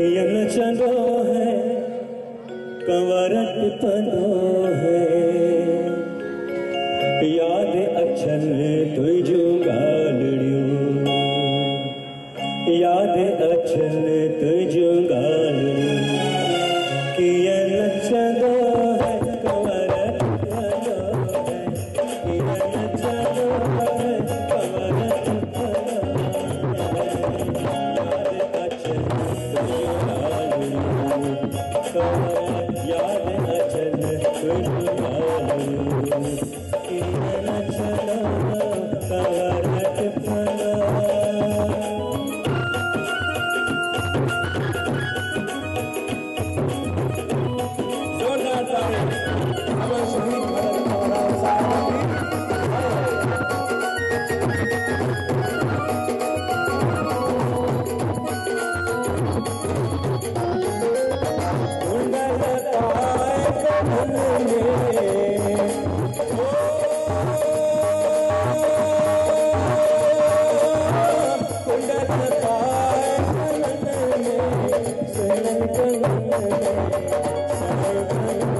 यम चंदो है कंवरट है। याद अक्षर तुझो गालड़ियों याद अक्षर तुझो Sahaya, Sahaya, Sahaya.